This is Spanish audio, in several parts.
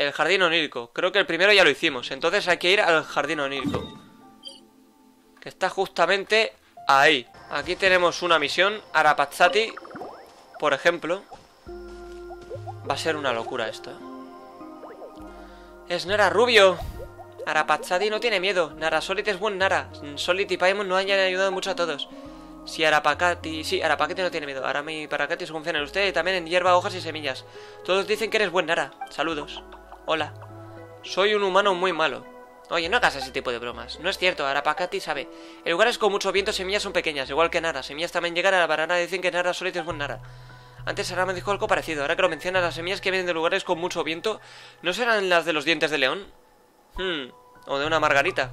El jardín onírico. Creo que el primero ya lo hicimos. Entonces hay que ir al jardín onírico. Que está justamente ahí. Aquí tenemos una misión. Arapazzati, por ejemplo. Va a ser una locura esto. ¿eh? Es Nara Rubio. Arapazzati no tiene miedo. Nara Solid es buen Nara. Solid y Paimon no hayan ayudado mucho a todos. Si Arapacati... Sí, Arapacati no tiene miedo. Arami y Paracati se confían en usted y también en hierba, hojas y semillas. Todos dicen que eres buen Nara. Saludos. Hola. Soy un humano muy malo. Oye, no hagas ese tipo de bromas. No es cierto, Arapacati sabe. En lugares con mucho viento, semillas son pequeñas, igual que Nara. Semillas también llegan a la banana y dicen que Nara Solid es buen Nara. Antes Ara me dijo algo parecido. Ahora que lo mencionas, las semillas que vienen de lugares con mucho viento, ¿no serán las de los dientes de león? Hmm, o de una margarita.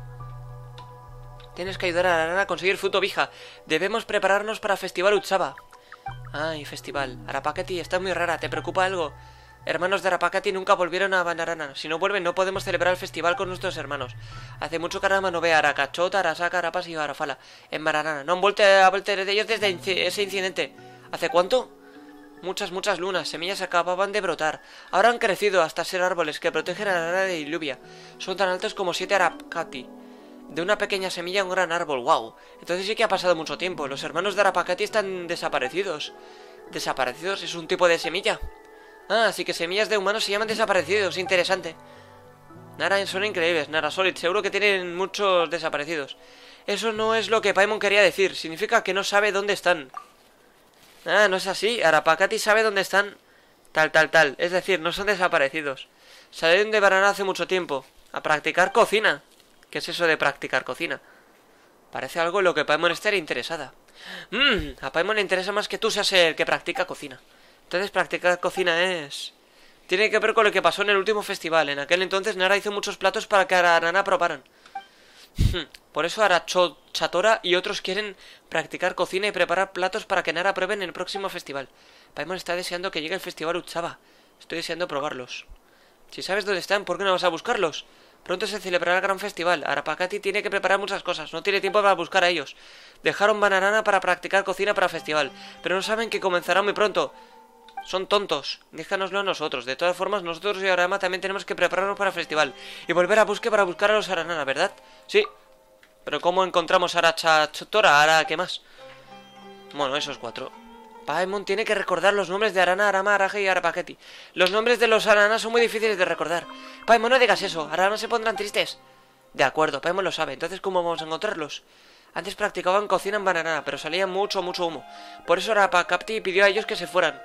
Tienes que ayudar a la rana a conseguir fruto vija. Debemos prepararnos para Festival Utsaba. Ay, festival. Arapakati está muy rara. ¿Te preocupa algo? Hermanos de Arapakati nunca volvieron a Banarana. Si no vuelven, no podemos celebrar el festival con nuestros hermanos. Hace mucho que Arama no ve a Arakachota, Arasaka, Arapas y Arafala en Banarana. No han vuelto a volver de ellos desde ese incidente. ¿Hace cuánto? Muchas, muchas lunas, semillas acababan de brotar. Ahora han crecido hasta ser árboles que protegen a la rana de Iluvia. Son tan altos como siete Arapakati. De una pequeña semilla a un gran árbol, wow. Entonces sí que ha pasado mucho tiempo. Los hermanos de Arapakati están desaparecidos. ¿Desaparecidos? ¿Es un tipo de semilla? Ah, así que semillas de humanos se llaman desaparecidos. Interesante. Nara son increíbles. Nara Solid, seguro que tienen muchos desaparecidos. Eso no es lo que Paimon quería decir. Significa que no sabe dónde están. Ah, no es así. Arapakati sabe dónde están. Tal, tal, tal. Es decir, no son desaparecidos. Salieron de Banana hace mucho tiempo. A practicar cocina. ¿Qué es eso de practicar cocina? Parece algo en lo que Paimon estaría interesada. Mmm, a Paimon le interesa más que tú seas el que practica cocina. Entonces practicar cocina es... Tiene que ver con lo que pasó en el último festival. En aquel entonces Nara hizo muchos platos para que a Nana probaran. Por eso Aracho Chatora y otros quieren practicar cocina y preparar platos para que Nara prueben en el próximo festival. Paimon está deseando que llegue el festival Uchaba. Estoy deseando probarlos. Si sabes dónde están, ¿por qué no vas a buscarlos? Pronto se celebrará el gran festival. Arapakati tiene que preparar muchas cosas. No tiene tiempo para buscar a ellos. Dejaron Bananana para practicar cocina para el festival. Pero no saben que comenzará muy pronto. Son tontos. Déjanoslo a nosotros. De todas formas, nosotros y Arama también tenemos que prepararnos para el festival. Y volver a buscar para buscar a los Aranana, ¿verdad? Sí. Pero ¿cómo encontramos a Arachatora? ¿Ara qué más? Bueno, esos cuatro. Paimon tiene que recordar los nombres de Arana, Arama, Araje y Arapaketi. Los nombres de los Arana son muy difíciles de recordar. Paimon, no digas eso. Arana se pondrán tristes. De acuerdo, Paimon lo sabe. Entonces, ¿cómo vamos a encontrarlos? Antes practicaban cocina en banana, pero salía mucho, mucho humo. Por eso Arapakapti pidió a ellos que se fueran.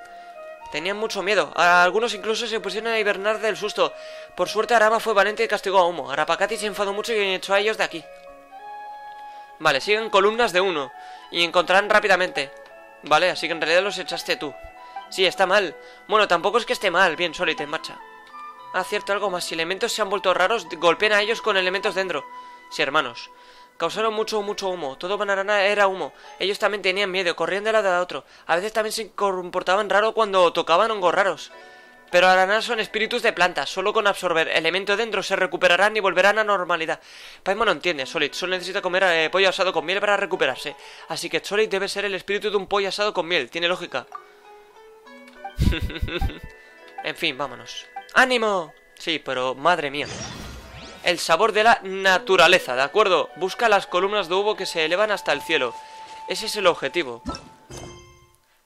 Tenían mucho miedo. Algunos incluso se pusieron a hibernar del susto. Por suerte Arama fue valiente y castigó a Humo. Arapakati se enfadó mucho y echó a ellos de aquí. Vale, siguen columnas de uno. Y encontrarán rápidamente. Vale, así que en realidad los echaste tú. Sí, está mal. Bueno, tampoco es que esté mal. Bien, Solid, en marcha. Ah, cierto, algo más. Si elementos se han vuelto raros, golpeen a ellos con elementos dentro. Sí, hermanos. Causaron mucho, mucho humo. Todo Banarana era humo. Ellos también tenían miedo, corrían de lado a otro. A veces también se comportaban raro cuando tocaban hongos raros. Pero Araná son espíritus de plantas. Solo con absorber elemento dentro se recuperarán y volverán a normalidad. Paimon no entiende. Solid solo necesita comer eh, pollo asado con miel para recuperarse. Así que Solid debe ser el espíritu de un pollo asado con miel. Tiene lógica. en fin, vámonos. ¡Ánimo! Sí, pero madre mía. El sabor de la naturaleza, ¿de acuerdo? Busca las columnas de humo que se elevan hasta el cielo. Ese es el objetivo.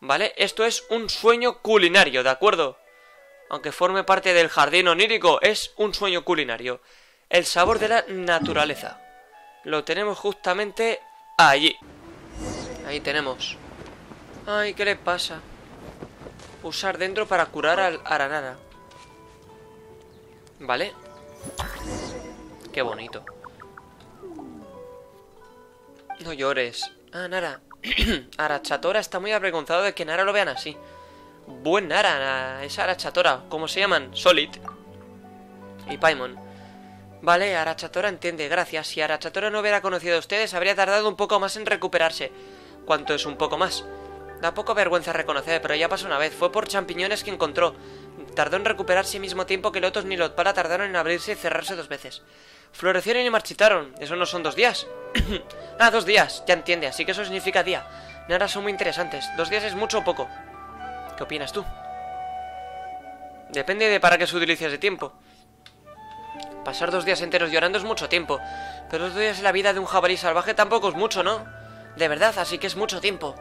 ¿Vale? Esto es un sueño culinario, ¿de acuerdo? Aunque forme parte del jardín onírico, es un sueño culinario. El sabor de la naturaleza. Lo tenemos justamente allí. Ahí tenemos. Ay, ¿qué le pasa? Usar dentro para curar al aranara. ¿Vale? Qué bonito. No llores. Ah, Nara. Arachatora está muy avergonzado de que Nara lo vean así. Buen Nara, es Arachatora. ¿Cómo se llaman? Solid. Y Paimon. Vale, Arachatora entiende, gracias. Si Arachatora no hubiera conocido a ustedes, habría tardado un poco más en recuperarse. ¿Cuánto es un poco más? Da poco vergüenza reconocer, pero ya pasó una vez. Fue por champiñones que encontró. Tardó en recuperarse al mismo tiempo que Lotos ni Lotpala tardaron en abrirse y cerrarse dos veces. Florecieron y marchitaron. ¿Eso no son dos días? ah, dos días, ya entiende, así que eso significa día. Nada son muy interesantes. ¿Dos días es mucho o poco? ¿Qué opinas tú? Depende de para qué se utilice ese tiempo. pasar dos días enteros llorando es mucho tiempo. Pero dos días en la vida de un jabalí salvaje tampoco es mucho, ¿no? De verdad, así que es mucho tiempo.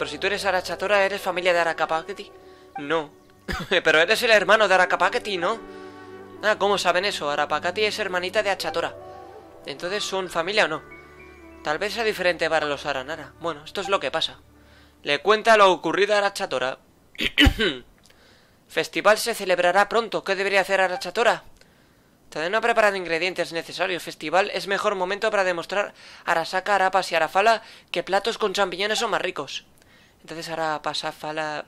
Pero si tú eres Arachatora, ¿eres familia de Aracapaketi? No. Pero eres el hermano de Aracapaketi, ¿no? Ah, ¿cómo saben eso? Arapakati es hermanita de Achatora. Entonces, ¿son familia o no? Tal vez sea diferente para los Aranara. Bueno, esto es lo que pasa. Le cuenta lo ocurrido a Arachatora. Festival se celebrará pronto. ¿Qué debería hacer Arachatora? Todavía no ha preparado ingredientes necesarios. Festival es mejor momento para demostrar a Arasaka, Arapas y Arafala que platos con champiñones son más ricos. Entonces Arapas, Arafala...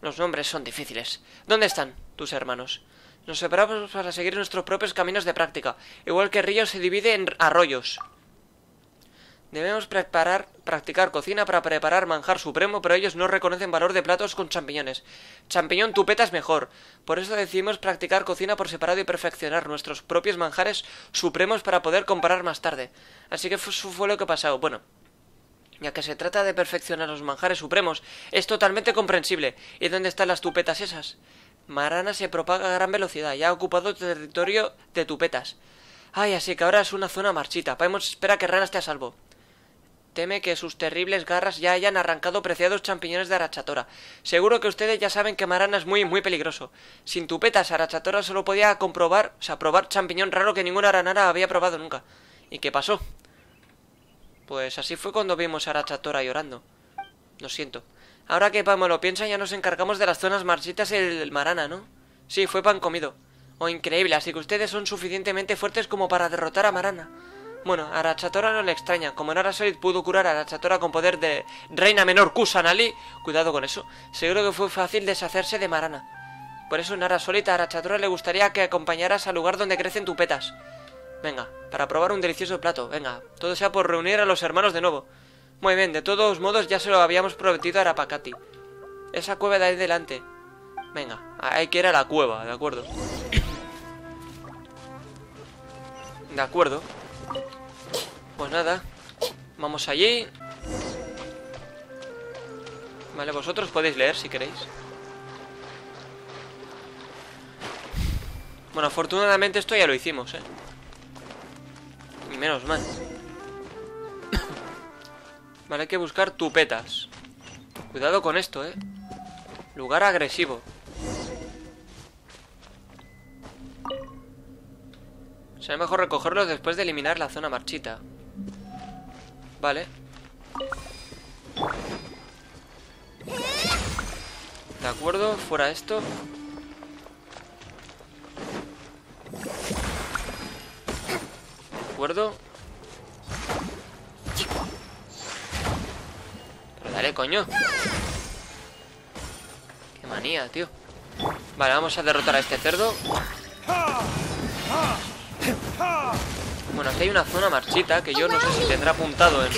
Los nombres son difíciles. ¿Dónde están tus hermanos? Nos separamos para seguir nuestros propios caminos de práctica. Igual que río se divide en arroyos. Debemos preparar, practicar cocina para preparar manjar supremo, pero ellos no reconocen valor de platos con champiñones. Champiñón tupeta es mejor. Por eso decidimos practicar cocina por separado y perfeccionar nuestros propios manjares supremos para poder comparar más tarde. Así que eso fue lo que pasó. Bueno, ya que se trata de perfeccionar los manjares supremos, es totalmente comprensible. ¿Y dónde están las tupetas esas? Marana se propaga a gran velocidad y ha ocupado territorio de tupetas. Ay, así que ahora es una zona marchita. Podemos esperar que Rana esté a salvo. Teme que sus terribles garras ya hayan arrancado preciados champiñones de Arachatora. Seguro que ustedes ya saben que Marana es muy, muy peligroso. Sin tupetas, Arachatora solo podía comprobar, o sea, probar champiñón raro que ninguna aranara había probado nunca. ¿Y qué pasó? Pues así fue cuando vimos a Arachatora llorando. Lo siento. Ahora que Pamo lo piensa, ya nos encargamos de las zonas marchitas y el Marana, ¿no? Sí, fue pan comido. Oh, increíble, así que ustedes son suficientemente fuertes como para derrotar a Marana. Bueno, Arachatora no le extraña. Como Narasolid pudo curar a Arachatora con poder de reina menor Kusanali, cuidado con eso, seguro que fue fácil deshacerse de Marana. Por eso Narasolid a Arachatora le gustaría que acompañaras al lugar donde crecen tupetas. Venga, para probar un delicioso plato, venga, todo sea por reunir a los hermanos de nuevo. Muy bien, de todos modos ya se lo habíamos prometido a Arapakati. Esa cueva de ahí delante. Venga, hay que ir a la cueva, ¿de acuerdo? De acuerdo. Pues nada, vamos allí. Vale, vosotros podéis leer si queréis. Bueno, afortunadamente esto ya lo hicimos, ¿eh? Menos mal. vale, hay que buscar tupetas. Cuidado con esto, ¿eh? Lugar agresivo. Será mejor recogerlos después de eliminar la zona marchita. Vale. De acuerdo, fuera esto. Acuerdo. Pero dale, coño. Qué manía, tío. Vale, vamos a derrotar a este cerdo. Bueno, aquí hay una zona marchita que yo no sé si tendrá apuntado en,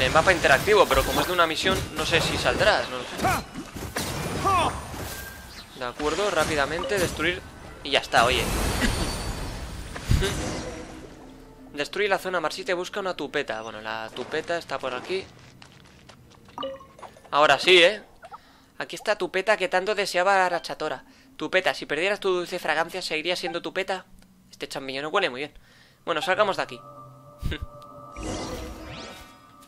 el mapa interactivo, pero como es de una misión, no sé si saldrá, no lo sé. De acuerdo, rápidamente, destruir... Y ya está, oye. Destruye la zona marchita y busca una tupeta. Bueno, la tupeta está por aquí. Ahora sí, ¿eh? Aquí está tupeta que tanto deseaba Arachatora. Tupeta, si perdieras tu dulce fragancia, ¿seguiría siendo tupeta? Este champiñón no huele muy bien. Bueno, salgamos de aquí.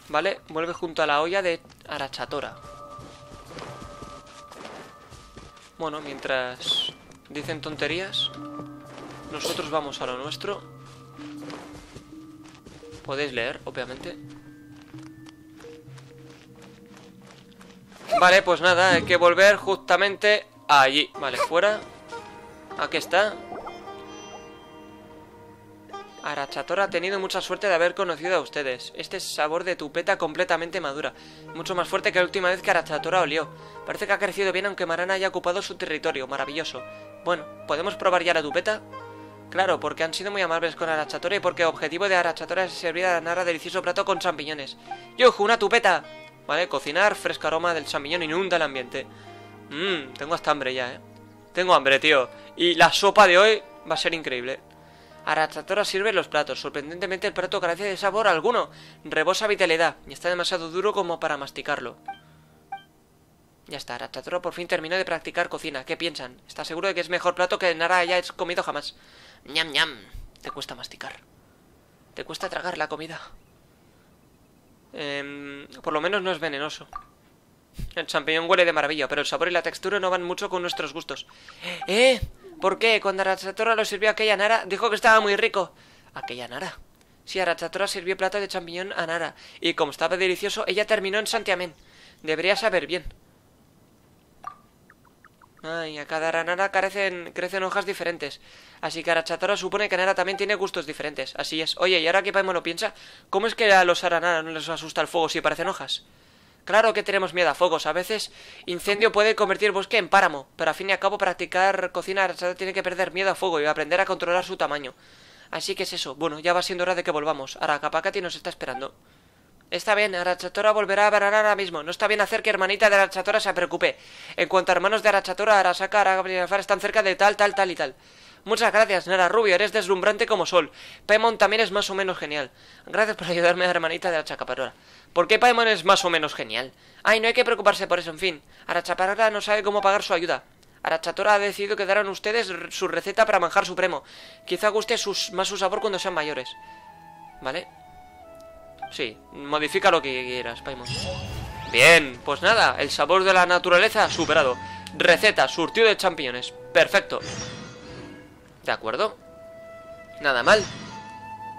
vale, vuelve junto a la olla de Arachatora. Bueno, mientras dicen tonterías, nosotros vamos a lo nuestro. Podéis leer, obviamente. Vale, pues nada, hay que volver justamente allí. Vale, fuera. Aquí está. Arachatora ha tenido mucha suerte de haber conocido a ustedes. Este es sabor de tupeta completamente madura. Mucho más fuerte que la última vez que Arachatora olió. Parece que ha crecido bien aunque Marana haya ocupado su territorio. Maravilloso. Bueno, ¿podemos probar ya la tupeta? Claro, porque han sido muy amables con Arachatora y porque el objetivo de Arachatora es servir a Nara delicioso plato con champiñones. ¡Yuju, una tupeta! Vale, cocinar, fresco aroma del champiñón inunda el ambiente. Mmm, tengo hasta hambre ya, ¿eh? Tengo hambre, tío. Y la sopa de hoy va a ser increíble. Arachatora sirve los platos. Sorprendentemente el plato carece de sabor alguno. Rebosa vitalidad y está demasiado duro como para masticarlo. Ya está, Arachatora por fin terminó de practicar cocina. ¿Qué piensan? ¿Está seguro de que es mejor plato que Nara haya comido jamás? Ñam ñam. Te cuesta masticar. Te cuesta tragar la comida. Em, por lo menos no es venenoso. El champiñón huele de maravilla, pero el sabor y la textura no van mucho con nuestros gustos. ¿Eh? ¿Por qué? Cuando Arachatora lo sirvió a aquella Nara, dijo que estaba muy rico. ¿Aquella Nara? Sí, Arachatora sirvió plato de champiñón a Nara, y como estaba delicioso, ella terminó en santiamén. Debería saber bien. Ay, a cada Nara crecen, crecen hojas diferentes. Así que Arachatora supone que Nara también tiene gustos diferentes. Así es. Oye, y ahora que Paimon lo piensa, ¿cómo es que a los Aranara no les asusta el fuego si parecen hojas? Claro que tenemos miedo a fuegos. A veces incendio puede convertir bosque en páramo, pero a fin y a cabo practicar cocina Arachatora tiene que perder miedo a fuego y aprender a controlar su tamaño. Así que es eso. Bueno, ya va siendo hora de que volvamos. Aracapacati nos está esperando. Está bien, Arachatora volverá a Barar ahora mismo. No está bien hacer que hermanita de Arachatora se preocupe. En cuanto a hermanos de Arachatora, Arasaka, Aragabrinafar están cerca de tal, tal, tal y tal. Muchas gracias, Nara Rubio, eres deslumbrante como sol. Paimon también es más o menos genial. Gracias por ayudarme, hermanita de Arachaparora. ¿Por qué Paimon es más o menos genial? Ay, no hay que preocuparse por eso, en fin. Arachaparora no sabe cómo pagar su ayuda. Arachatora ha decidido que darán ustedes su receta para manjar supremo. Quizá guste más su sabor cuando sean mayores. ¿Vale? Sí, modifica lo que quieras, Paimon. Bien, pues nada, el sabor de la naturaleza superado. Receta, surtido de champiñones. Perfecto. De acuerdo. Nada mal.